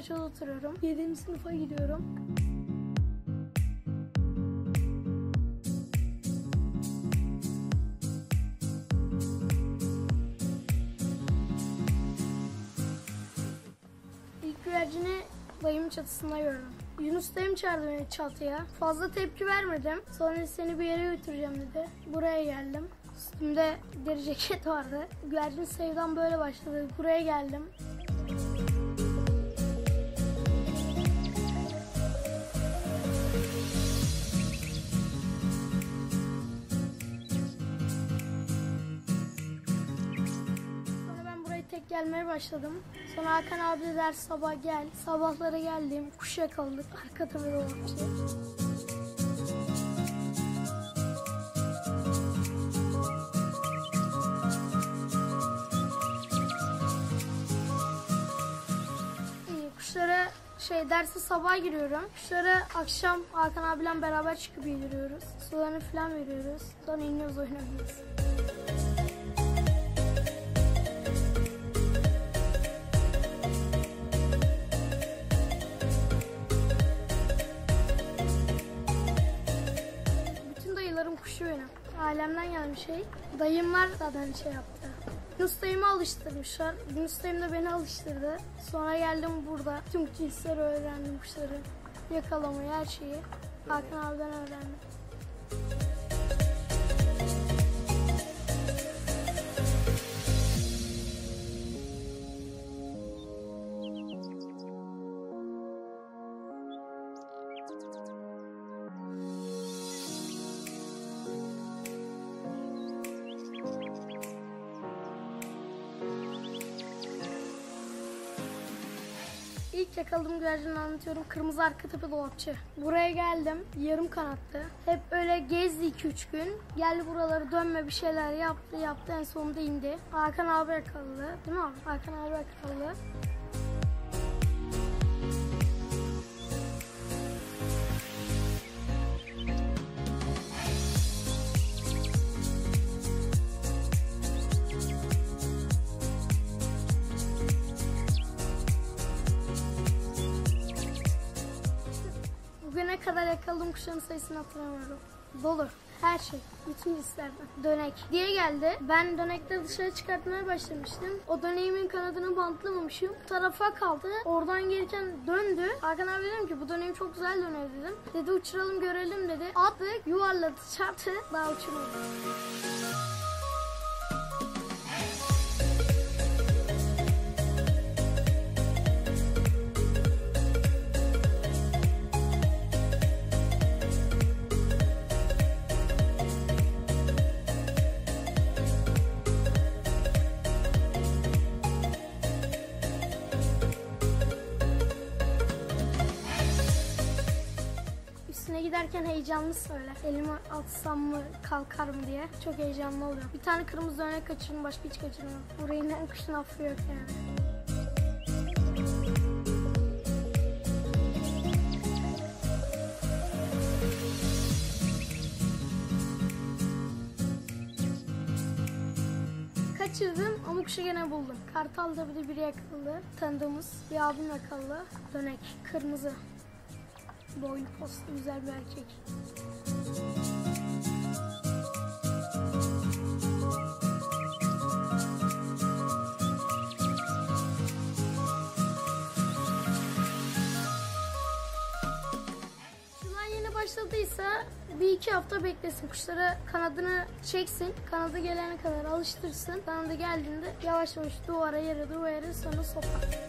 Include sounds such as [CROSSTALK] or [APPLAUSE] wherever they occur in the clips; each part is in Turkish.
Bayrampaşa'da oturuyorum. 7. sınıfa gidiyorum. İlk güvercini dayımın çatısında gördüm. Yunus dayım çağırdı beni çatıya. Fazla tepki vermedim. Sonra seni bir yere götüreceğim dedi. Buraya geldim. Üstümde deri ceket vardı. Güvercin sevdam böyle başladı. Buraya geldim. Gelmeye başladım. Sonra Hakan abi de der sabah gel. Sabahlara geldim. Kuş yakaladık. Arka dolapçı. İyi, Kuşlara şey derse sabah giriyorum. Kuşlara akşam Hakan abiyle beraber çıkıp yediriyoruz. Sularını falan veriyoruz. Sonra iniyoruz oynuyoruz. Gelmiş şey. Dayımlar zaten şey yaptı. Yunus dayımı alıştırmışlar. Yunus dayım da beni alıştırdı. Sonra geldim burada. Tüm cinsleri öğrendim kuşları. Yakalamayı, her şeyi. Hakan abiden öğrendim. Yakaladığım güvercini anlatıyorum. Kırmızı arka tepe dolapçı. Buraya geldim. Yarım kanattı. Hep öyle gezdi 2-3 gün. Geldi buraları dönme bir şeyler yaptı yaptı. En sonunda indi. Hakan abi yakaladı. Değil mi abi? Hakan abi yakaladı. Kuşların sayısını hatırlamıyorum. Dolu. Her şey. Bütün cinslerden. Dönek. Diye geldi. Ben dönekte dışarı çıkartmaya başlamıştım. O döneğimin kanadını bantlamamışım. Tarafa kaldı. Oradan gelirken döndü. Hakan abi dedim ki bu döneğim çok güzel dönüyor dedim. Dedi uçuralım görelim dedi. Attık. Yuvarladı. Çarptı. Daha uçurmadı. Heyecanlı söyler. Elimi atsam mı kalkar mı diye. Çok heyecanlı oluyor. Bir tane kırmızı dönek kaçırdım başka hiç kaçırmıyorum. Burayı ne kuşun affı yok yani. Kaçırdım ama kuşu gene buldum. Kartal'da bir de biri yakaladı. Tanıdığımız bir abim yakaladı. Dönek, kırmızı. Boylu postlu güzel bir erkek. Yeni başladıysa bir iki hafta beklesin. Kuşlara kanadını çeksin. Kanadı gelene kadar alıştırsın. Kanadı geldiğinde yavaş yavaş duvara yere duvara yere sonra sokar.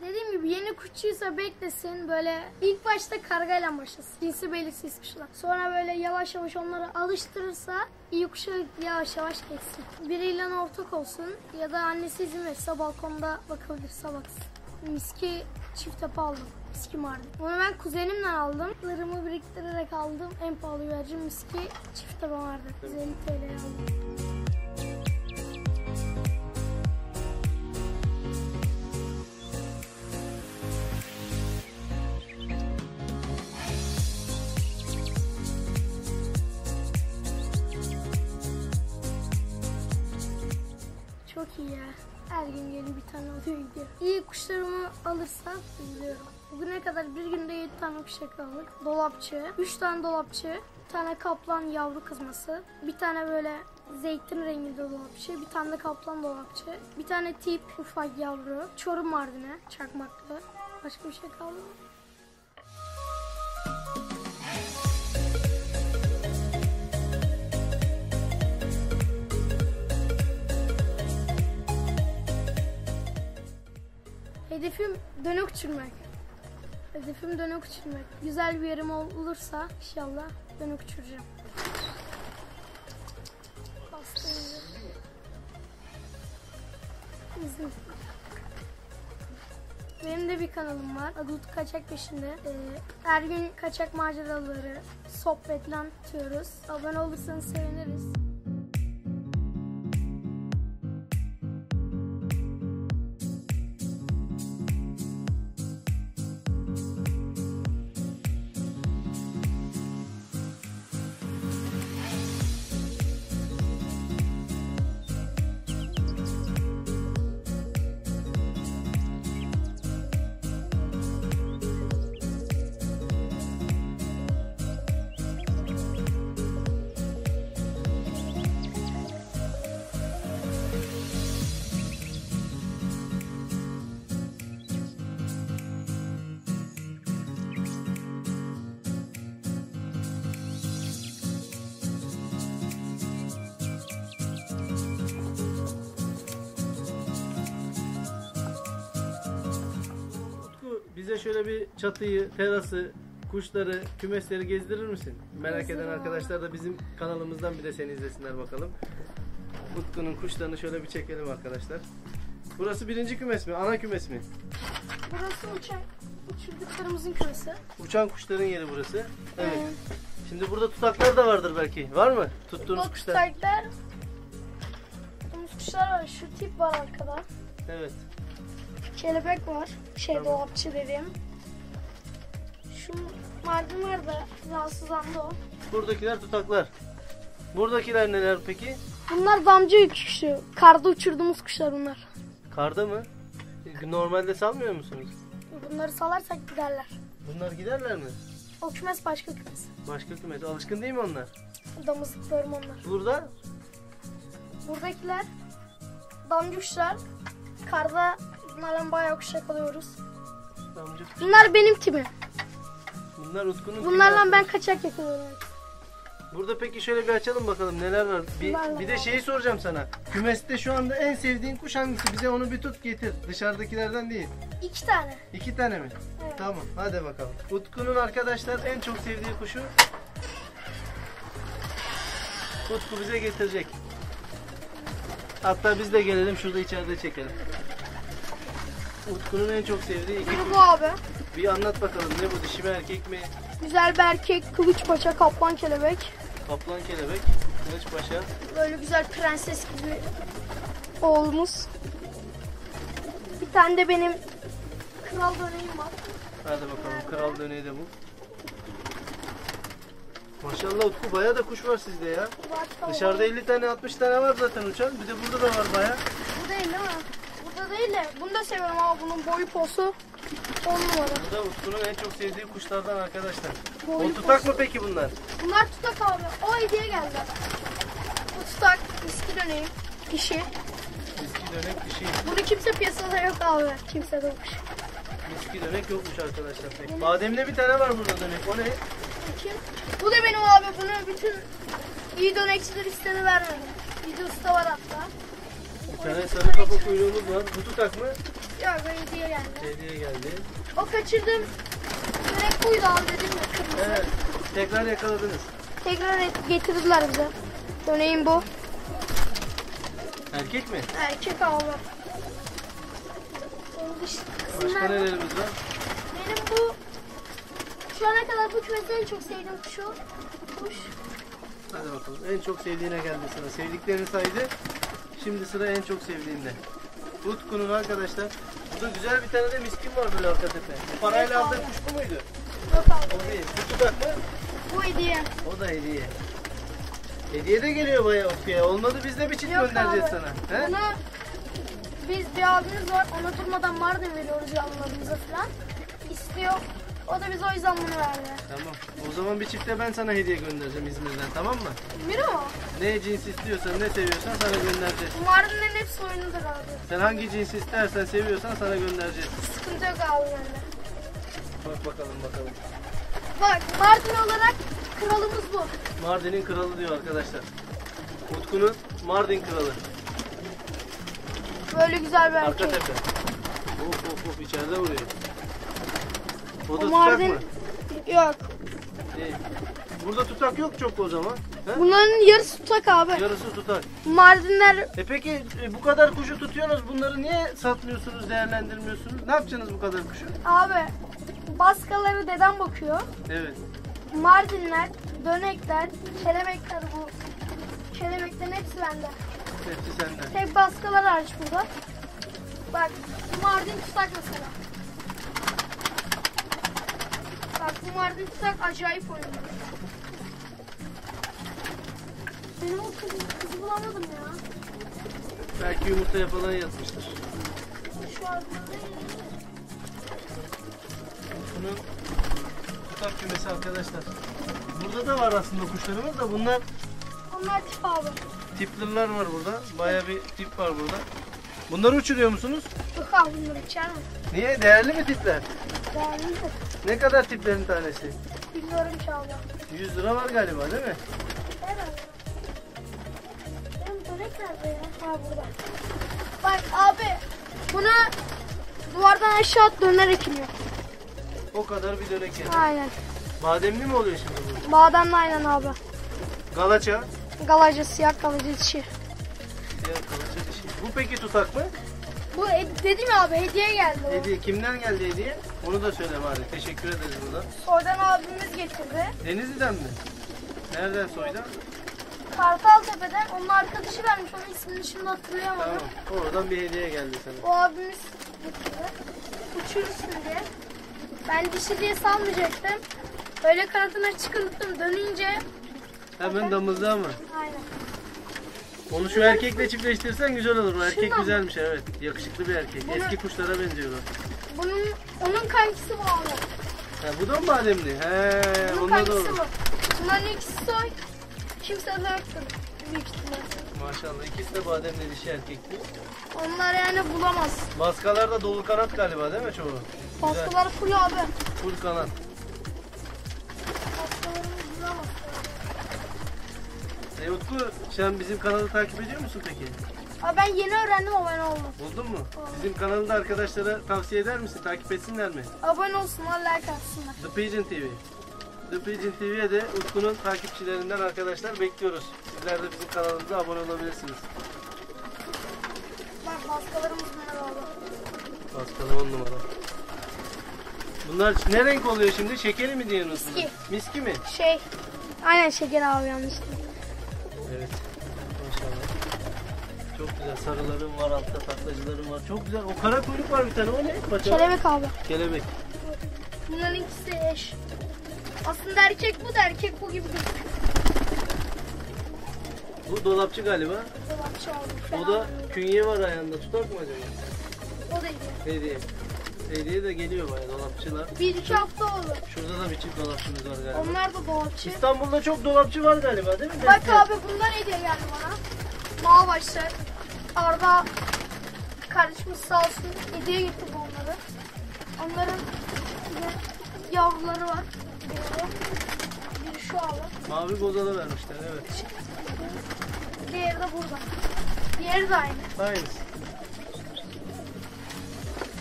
Dediğim gibi yeni kuşçuysa beklesin böyle ilk başta kargayla başlasın. Cinsi belirsiz kuşlar. Sonra böyle yavaş yavaş onları alıştırırsa iyi kuşa yavaş yavaş geçsin. Biriyle ortak olsun ya da annesi izin verirse balkonda bakabilirse baksın. Miski çift tepe aldım. Miski Mardin. Onu ben kuzenimle aldım. Larımı biriktirerek aldım. En pahalı güvercin miski çift tepe vardı. 150 TL'ye aldım. Çok iyi ya. Her gün yeni bir tane alıyor gidiyor. İyi kuşlarımı alırsam izliyorum. Bugüne kadar bir günde 7 tane kuş yakaladık. Dolapçı, 3 tane dolapçı, bir tane kaplan yavru kızması, bir tane böyle zeytin renginde dolapçı, bir tane de kaplan dolapçı, bir tane tip ufak yavru, çorum mardine, çakmaklı. Başka bir şey kaldı mı? Hedefim dönek uçurmak. Hedefim dönek uçurmak. Güzel bir yerim ol- olursa inşallah dönek uçuracağım. İzin. Benim de bir kanalım var. Adı Kaçak Peşinde. Ee, her gün kaçak maceraları, sohbetler atıyoruz. Abone olursanız seviniriz. Şöyle bir çatıyı, terası, kuşları, kümesleri gezdirir misin? Merak eden arkadaşlar da bizim kanalımızdan bir de seni izlesinler bakalım. Utku'nun kuşlarını şöyle bir çekelim arkadaşlar. Burası birinci kümes mi? Ana kümes mi? Burası uçan uçurduklarımızın kümesi. Uçan kuşların yeri burası. Evet. Ee, Şimdi burada tutaklar da vardır belki. Var mı? Tuttuğunuz Bu kuşlar. tutaklar tuttuğumuz kuşlar var. Şu tip var arkada. Evet. Kelebek var. Şey Tamam. dolapçı dediğim. Şu mardin var da rahatsızlandı o. Buradakiler tutaklar. Buradakiler neler peki? Bunlar damcı kuşu. Karda uçurduğumuz kuşlar bunlar. Karda mı? Normalde salmıyor musunuz? Bunları salarsak giderler. Bunlar giderler mi? O kümes başka kümes. Başka kümes. Alışkın değil mi onlar? Damızlıklarım onlar. Burada Buradakiler damcı kuşlar. Karda bunlardan bayağı kuş yakalıyoruz. amca Bunlar benim timim. Bunlar Utku'nun Bunlarla kimi ben kaçak yakalıyorum. Burada peki şöyle bir açalım bakalım neler var. Bir, Bunlarla bir de var. şeyi soracağım sana. Kümeste şu anda en sevdiğin kuş hangisi? Bize onu bir tut getir. Dışarıdakilerden değil. İki tane. İki tane mi? Evet. Tamam hadi bakalım. Utku'nun arkadaşlar en çok sevdiği kuşu Utku bize getirecek. Hatta biz de gelelim şurada içeride çekelim. Utku'nun en çok sevdiği iki kuş. bu abi. Bir anlat bakalım ne bu dişi mi erkek mi? Güzel bir erkek, kılıç paça, kaplan kelebek. Kaplan kelebek, kılıç paşa. Böyle güzel prenses gibi oğlumuz. Bir tane de benim kral döneğim var. Hadi bakalım kral döneği de bu. Maşallah Utku bayağı da kuş var sizde ya. Zaten Dışarıda var. 50 tane 60 tane var zaten uçan. Bir de burada da var bayağı. Bu değil değil mi? Değil de bunu da seviyorum ama bunun boyu posu 10 numara. Bu da Utku'nun en çok sevdiği kuşlardan arkadaşlar. Boyu O tutak posu. mı peki bunlar? Bunlar tutak abi. O hediye geldi. Bu tutak miski döneğim. Dişi. Miski dönek dişi. Bunu kimse piyasada yok abi. Kimse de yok. Miski dönek yokmuş arkadaşlar pek. Bademde bir tane var burada dönek. O ne? Kim? Bu da benim abi. Bunu bütün iyi dönekçiler istedi vermedim. Videosu da var hatta. Tane sarı kafa kuyruğumuz var. Bu tutak mı? Yok hediye geldi. Hediye geldi. O kaçırdım. Direkt buydu al dedim ya kırmızı. Evet. Tekrar yakaladınız. Tekrar et- getirdiler bize. Döneğim bu. Erkek mi? Erkek abi. Başka nelerimiz var? Benim bu şu ana kadar bu kümesi en çok sevdiğim kuş o. Kuş. Hadi bakalım. En çok sevdiğine geldi sıra. Sevdiklerini saydı. Şimdi sıra en çok sevdiğinde. Utku'nun arkadaşlar. Burada güzel bir tane de miskin var böyle arka tepe. Parayla aldığın abi. kuş bu muydu? Yok abi. O değil. Bu tutak mı? Bu hediye. O da hediye. Hediye de geliyor bayağı Utku'ya. Olmadı biz de bir çift Yok göndereceğiz abi. sana. He? Bunu biz bir abimiz var. Ona durmadan Mardin veriyoruz yavrularımıza falan. İstiyor. O da bize o yüzden bunu verdi. Tamam. O zaman bir çifte ben sana hediye göndereceğim İzmir'den tamam mı? Miro. Ne cins istiyorsan ne seviyorsan sana göndereceğiz. Mardinlerin hepsi oyunudur abi. Sen hangi cins istersen seviyorsan sana göndereceğiz. Sıkıntı yok abi bende. Bak bakalım bakalım. Bak Mardin olarak kralımız bu. Mardin'in kralı diyor arkadaşlar. Utku'nun Mardin kralı. Böyle güzel bir Arka erkek. tepe. Of of of içeride vuruyor. O da O Mardin mı? yok. İyi. Burada tutak yok çok o zaman. He? Bunların yarısı tutak abi. Yarısı tutak. Mardinler E peki e, bu kadar kuşu tutuyorsunuz bunları niye satmıyorsunuz, değerlendirmiyorsunuz? Ne yapacaksınız bu kadar kuşu? abi baskaları dedem bakıyor. Evet. Mardinler, dönekler, kelebekler bu. Kelebeklerin hepsi bende. Hepsi senden. Tek baskalar hariç burada. Bak Mardin tutak mesela. Tutak acayip oynuyor. Benim o kızı, kızı bulamadım ya. Belki yumurtaya falan yatmıştır. Şu an Bunun tutak kümesi arkadaşlar. Burada da var aslında kuşlarımız da bunlar onlar tip abi. tiplerler var burada. Baya bir tip var burada. Bunları uçuruyor musunuz? Yok abi bunları içer mi? Niye? Değerli mi tipler? Değerlidir. Ne kadar tiplerin tanesi? Bilmiyorum ki abi. 100 lira var galiba değil mi? Herhalde. Benim dönek nerede ya? Ha burada. Bak abi bunu duvardan aşağı at dönerek iniyor. O kadar bir dönek yani. Aynen. Bademli mi oluyor şimdi bu? Bademle aynen abi. Galaça. Galacı, siyah galacı dişi. Siyah galaça dişi. Bu peki tutak mı? Bu he- dedim abi hediye geldi o. Hediye kimden geldi hediye? Onu da söyle bari. Teşekkür ederiz burada. Soydan abimiz getirdi. Denizli'den mi? Nereden soydan? Kartaltepe'den onun arkadaşı vermiş. Onun ismini şimdi hatırlayamadım. Tamam. Oradan bir hediye geldi sana. O abimiz getirdi. Uçurursun diye. Ben dişi diye salmayacaktım. Böyle kanatına çıkırttım. Dönünce Hemen damızlığa mı? aynen. Onu şu erkekle çiftleştirsen güzel olur. O erkek Şundan güzelmiş evet. Yakışıklı bir erkek. Eski kuşlara benziyor o. Bunun onun kankisi bu abi. Ha, bu da mı bademli? He, Bunun onda da kankisi bu. Bunların ikisi soy. Kimse yoktur. Büyük ihtimal. Maşallah ikisi de bademli dişi erkekti. Onlar yani bulamaz. Baskalar da dolu kanat galiba değil mi çoğu? Baskıları full abi. Full kanat. Baskıları bulamaz. E Utku sen bizim kanalı takip ediyor musun peki? Abi ben yeni öğrendim abone olmak. Buldun mu? Bizim kanalı da arkadaşlara tavsiye eder misin? Takip etsinler mi? Abone olsunlar, like atsınlar. The Pigeon TV. The Pigeon TV'ye de Utku'nun takipçilerinden arkadaşlar bekliyoruz. Sizler de bizim kanalımıza abone olabilirsiniz. Bak baskılarımız bunlar abi. Baskalı 10 numara. Bunlar ne renk oluyor şimdi? Şekeri mi diyorsunuz? Miski. Miski mi? Şey, aynen şeker abi yanlıştı. Evet. Çok güzel sarılarım var, altta taklacılarım var. Çok güzel. O kara kuyruk var bir tane. O ne? Paça. Kelebek abi. Kelebek. Bunların ikisi eş. Aslında erkek bu da erkek bu gibi gözüküyor. Bu dolapçı galiba. Dolapçı abi. O da künye var ayağında. Tutar mı acaba? O da iyi. Hediye. Hediye de geliyor bayağı dolapçılar. Bir iki hafta oldu. Şurada da bir çift dolapçımız var galiba. Onlar da dolapçı. İstanbul'da çok dolapçı var galiba değil mi? Bak Defne? abi bundan hediye geldi bana. Mağ başlar. Arda kardeşimiz sağ olsun hediye getirdi onları. Onların yavruları var. Biri, biri şu abi. Mavi bozalı vermişler evet. Diğeri de burada. Diğer Tüyleri de aynı. Aynısı.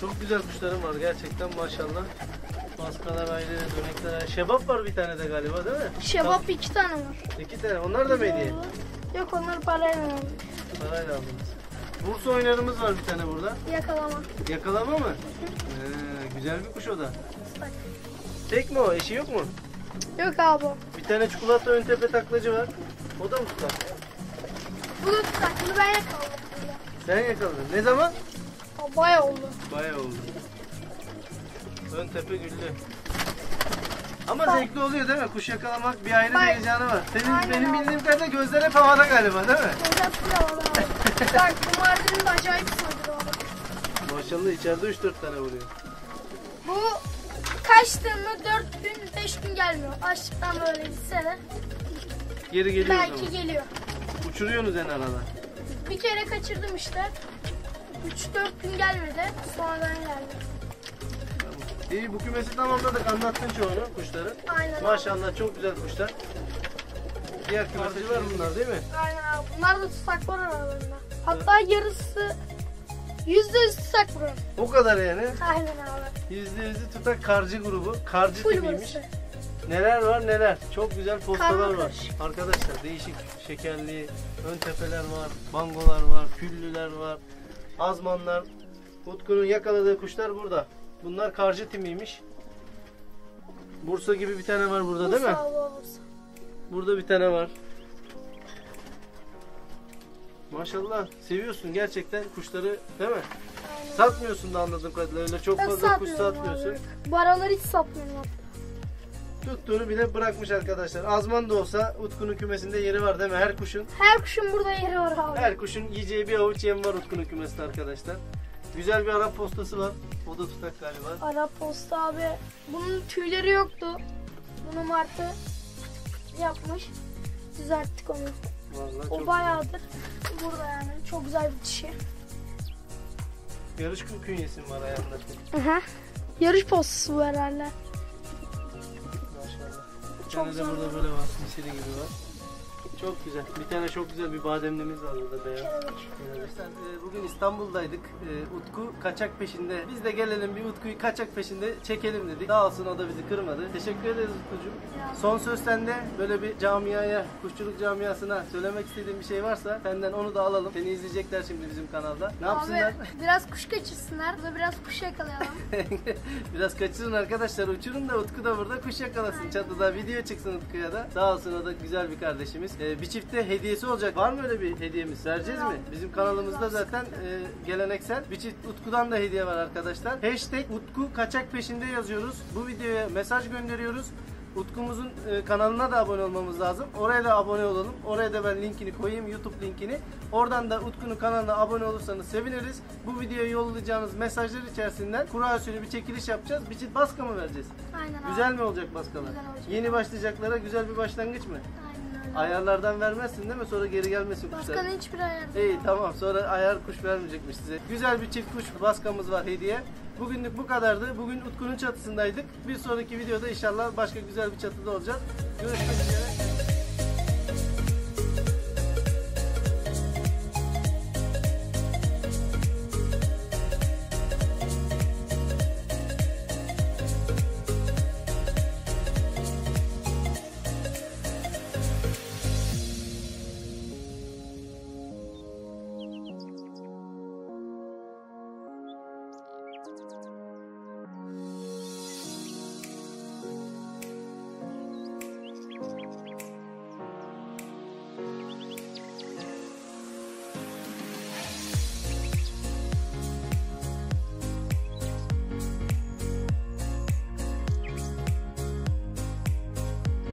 Çok güzel kuşlarım var gerçekten maşallah. Maskalar ayrı, dönekler ayrı. Şebap var bir tane de galiba değil mi? Şebap iki tane var. Tam İki tane. Onlar da mı hediye? Yok onları parayla aldım. Parayla aldınız. Bursa oynarımız var bir tane burada. Yakalama. Yakalama mı? Ee, güzel bir kuş o da. Bak. Tek mi o? Eşi yok mu? Yok abi. Bir tane çikolata ön tepe taklacı var. O da mı tutar? Bu da tutak. Bunu ben yakaladım. Sen yakaladın. Ne zaman? O bayağı oldu. Bayağı oldu. Ön tepe güllü. Ama zevkli oluyor değil mi? Kuş yakalamak bir ayrı Bak. bir heyecanı var. Senin Aynen benim abi. bildiğim kadarıyla gözler hep havada galiba değil mi? Sıra var abi. Bak bu mardinin de acayip sığdır abi. Maşallah içeride 3-4 tane vuruyor. Bu kaçtığında 4 gün 5 gün gelmiyor. Açlıktan böyle gitse de Geri geliyor o belki zaman. geliyor. Uçuruyorsunuz en arada. Bir kere kaçırdım işte. 3-4 gün gelmedi. Sonradan geldi. İyi bu kümesi tamamladık. Anlattın çoğunu kuşları. Aynen. Maşallah çok güzel kuşlar. Diğer kümesi var bunlar değil mi? Aynen abi. Bunlar da tutsak var aralarında. Hatta yarısı yüzde yüz tutsak buranın. O kadar yani. Aynen abi. Yüzde yüzü tutak karcı grubu. Karcı Full timiymiş. burası. Neler var neler. Çok güzel postalar var. karışık. Arkadaşlar değişik şekerli ön tepeler var. Bangolar var. Küllüler var. Azmanlar. Utku'nun yakaladığı kuşlar burada. Bunlar karcı timiymiş. Bursa gibi bir tane var burada değil mi? Bursa. Burada bir tane var. Maşallah seviyorsun gerçekten kuşları değil mi? Aynen. Satmıyorsun da anladığım kadarıyla çok Ben fazla kuş satmıyorsun. abi. Bu aralar hiç satmıyorum hatta. Tuttuğunu bile bırakmış arkadaşlar. Azman da olsa Utku'nun kümesinde yeri var değil mi? Her kuşun Her kuşun burada yeri var abi. her kuşun yiyeceği bir avuç yem var Utku'nun kümesinde arkadaşlar. Güzel bir Arap postası var. O da tutak galiba. Arap posta abi. Bunun tüyleri yoktu. Bunu Martı yapmış. Düzelttik onu. Vallahi O çok bayağıdır burada yani. Çok güzel bir dişi. yarış künyesi var ayağında. Aha. Yarış postası bu herhalde. Maşallah. Bir Çok tane de güzel. burada böyle var. Misiri gibi var. Çok güzel. Bir tane çok güzel bir bademlimiz var burada beyaz. Arkadaşlar e, bugün İstanbul'daydık. E, Utku kaçak peşinde. Biz de gelelim bir Utku'yu kaçak peşinde çekelim dedik. Sağ olsun o da bizi kırmadı. Teşekkür ederiz Utkucuğum. Ya. Son söz sende. Böyle bir camiaya, kuşçuluk camiasına söylemek istediğin bir şey varsa senden onu da alalım. Seni izleyecekler şimdi bizim kanalda. Ne yapsınlar? Abi biraz kuş kaçırsınlar. Burada biraz kuş yakalayalım. [LAUGHS] Biraz kaçırın arkadaşlar uçurun da Utku da burada kuş yakalasın çatıda video çıksın Utku'ya da. Sağ olsun o da güzel bir kardeşimiz. Ee, bir çifte hediyesi olacak. Var mı öyle bir hediyemiz? Vereceğiz mi? Bizim kanalımızda zaten e, geleneksel. Bir çift Utku'dan da hediye var arkadaşlar. Hashtag Utku kaçak peşinde yazıyoruz. Bu videoya mesaj gönderiyoruz. Utkumuzun e, kanalına da abone olmamız lazım. Oraya da abone olalım. Oraya da ben linkini koyayım. YouTube linkini. Oradan da Utku'nun kanalına abone olursanız seviniriz. Bu videoya yollayacağınız mesajlar içerisinden kura usulü bir çekiliş yapacağız. Bir çift baska mı vereceğiz? Aynen abi. Güzel mi olacak baskalar? Güzel olacak. Yeni başlayacaklara güzel bir başlangıç mı? Aynen. Ayarlardan vermezsin değil mi? Sonra geri gelmesin kuşlar. Başkanın hiçbir ayarı İyi tamam sonra ayar kuş vermeyecekmiş size. Güzel bir çift kuş baskamız var hediye. Bugünlük bu kadardı. Bugün Utku'nun çatısındaydık. Bir sonraki videoda inşallah başka güzel bir çatıda olacağız. Görüşmek üzere.